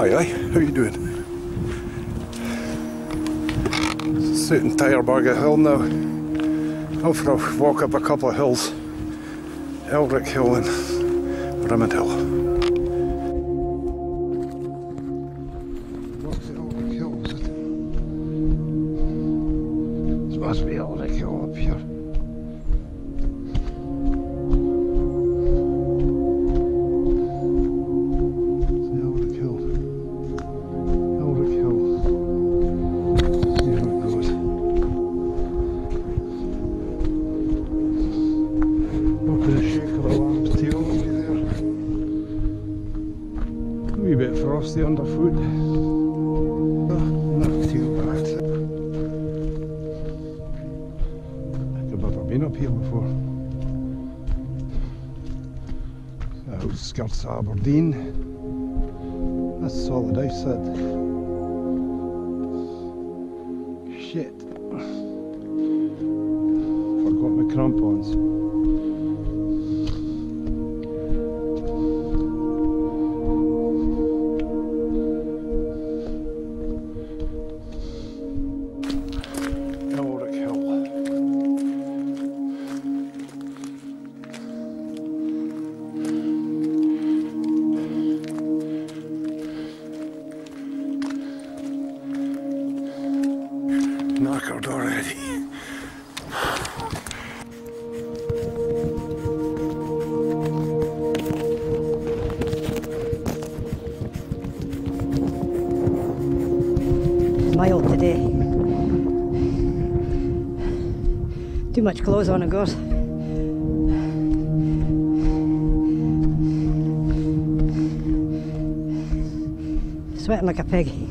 Hi, how you doing? Suit and Tyrebagger Hill now. Out for a walk up a couple of hills. Elrick Hill and Brimmond Hill. Aberdeen. Mild today. Too much clothes on, of course. Sweating like a pig.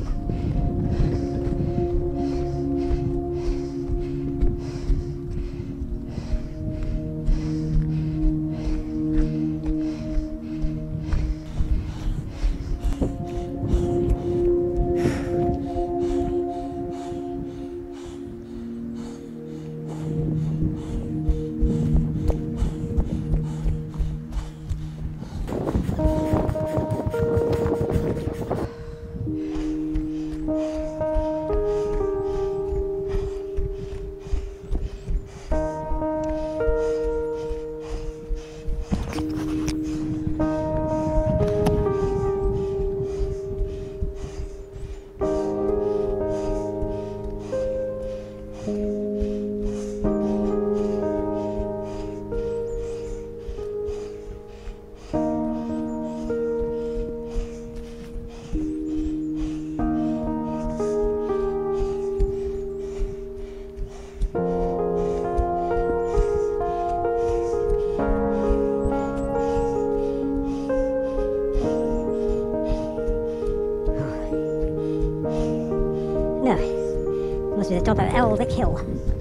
The top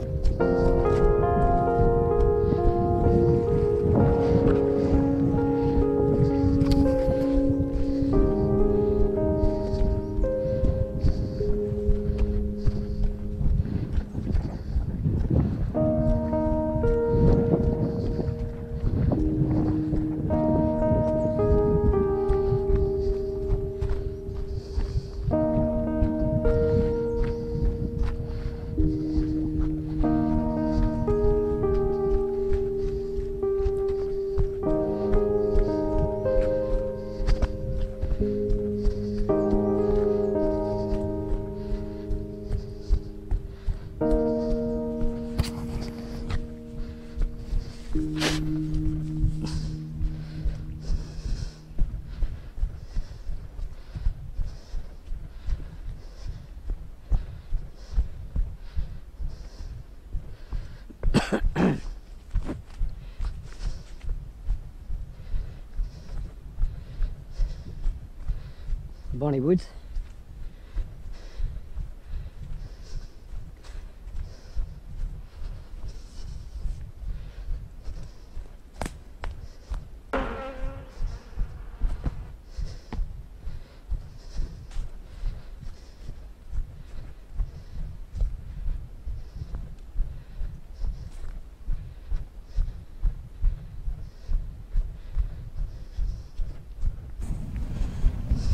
Bonnie Woods.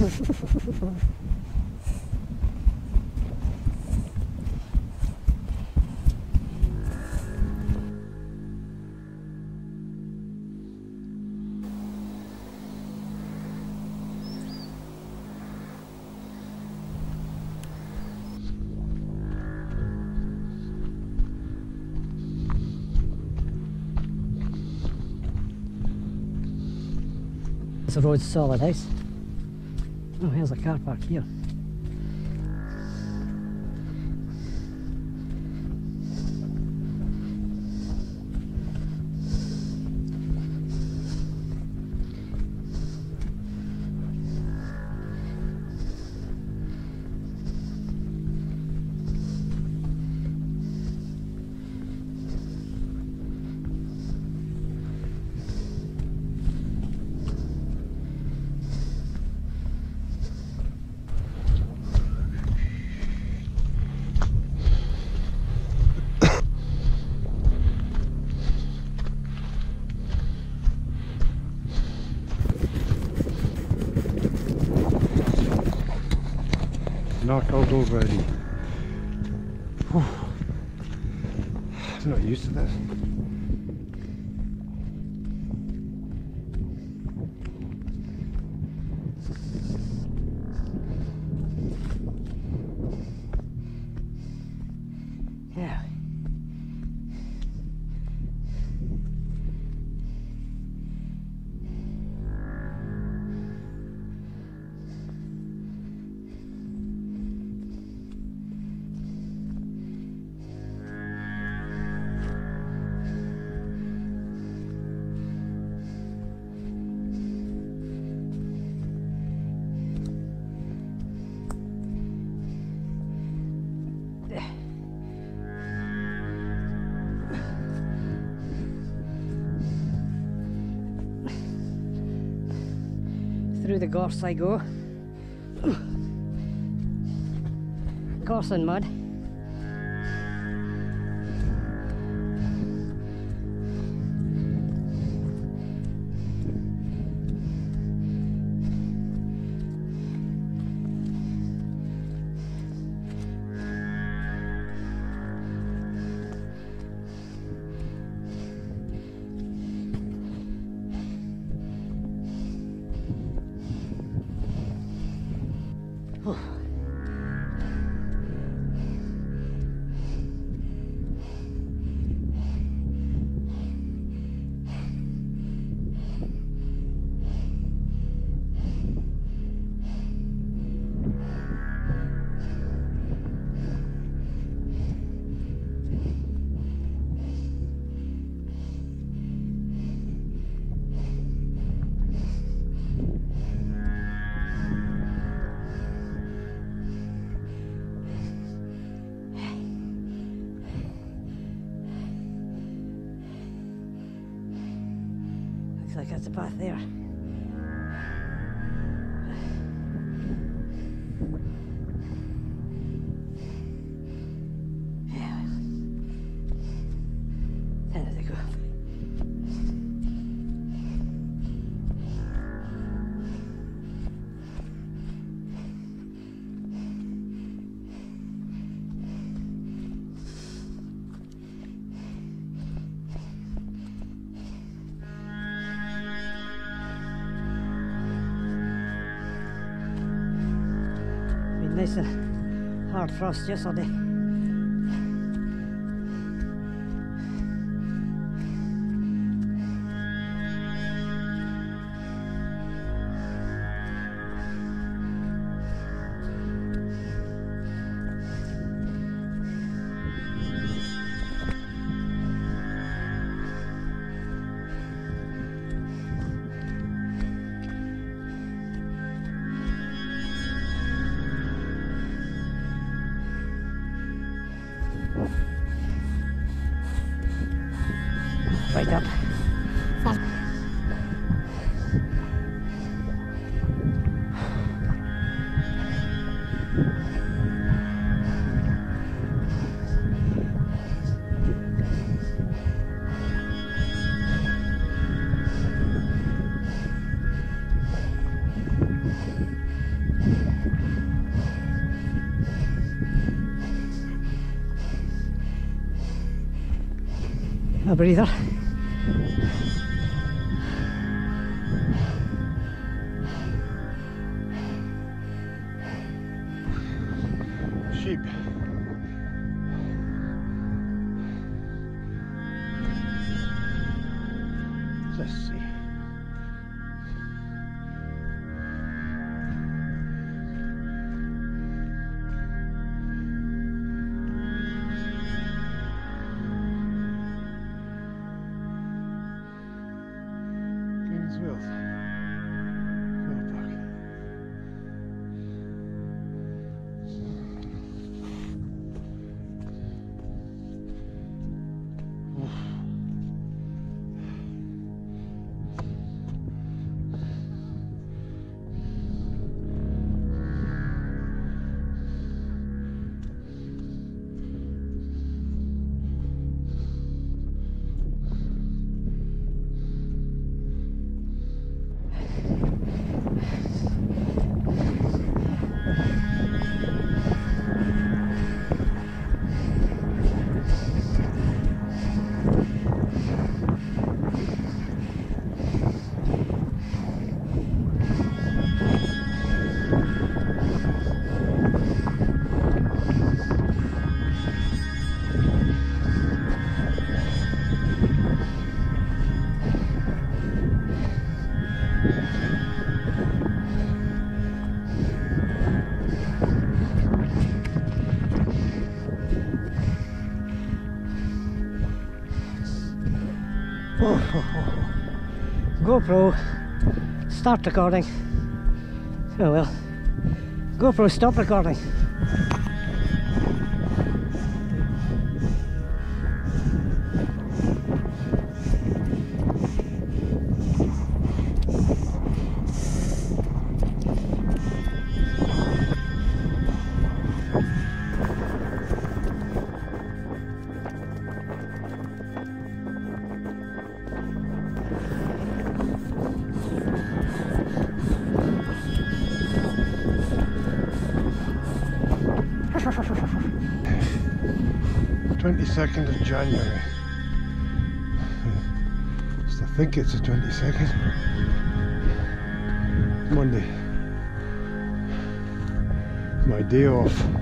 It's a road solid ice. Oh, here's a car park here. Knockout already. Whew. I'm not used to this. The gorse I go. Gorse and mud. A path there. रहेछ hard first थियो Right up. A breather. Let's see. GoPro, start recording. Oh well. GoPro, stop recording. Twenty second of January. I think it's the twenty second. Monday. My day off.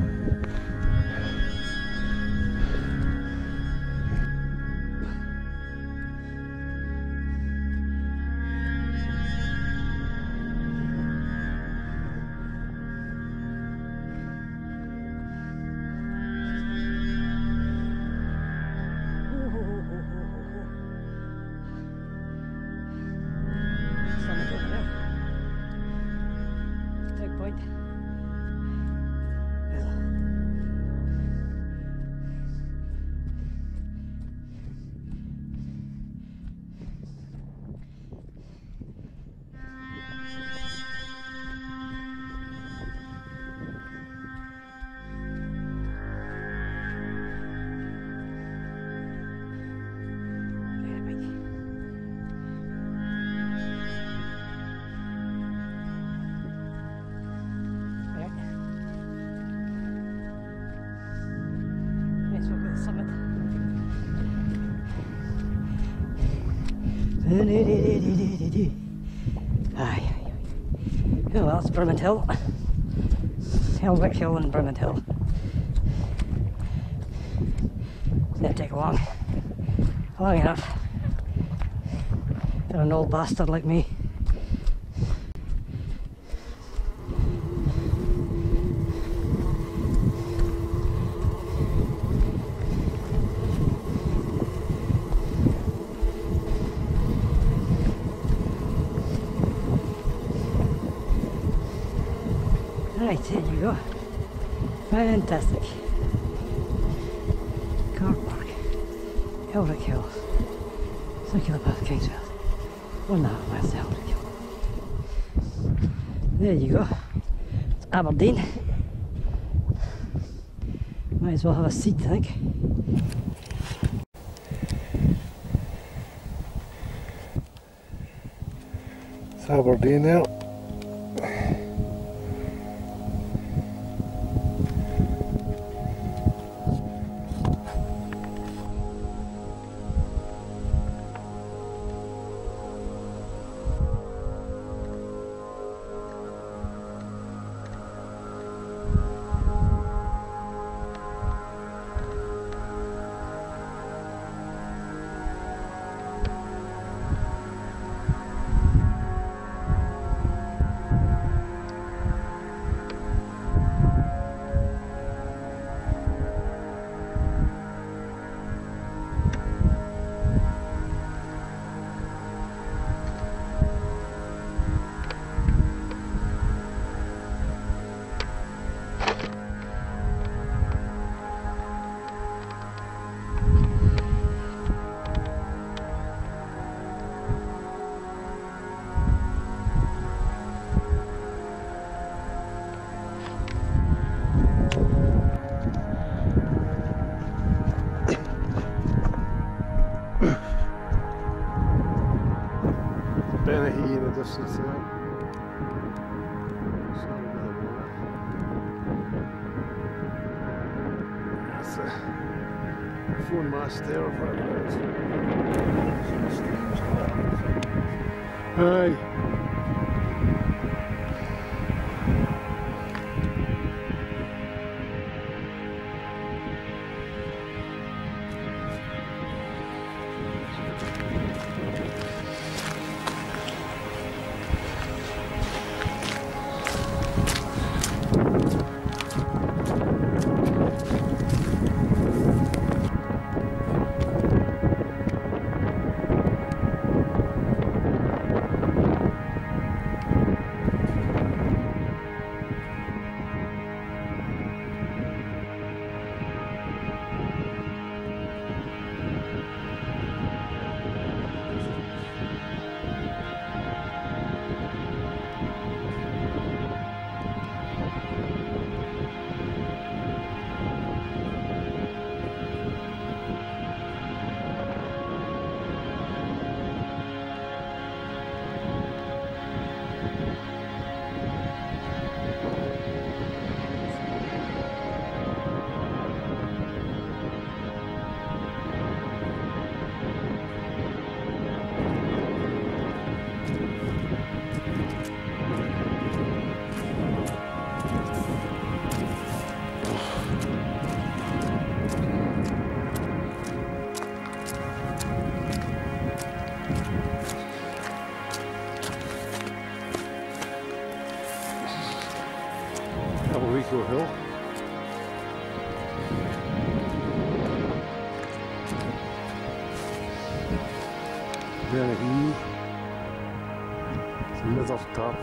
Aye. Oh well, it's Hill. Elrick Hill and Burnham Hill. Didn't take long. Long enough. For an old bastard like me. Right, there you go. Fantastic. Car Park. Elrick Hill. Circular Path Kingswells. One half miles to Elrick Hill. There you go. It's Aberdeen. Might as well have a seat, I think. Aberdeen now. A phone mast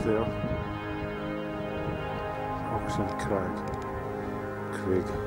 there. Oxen Crag. Craig.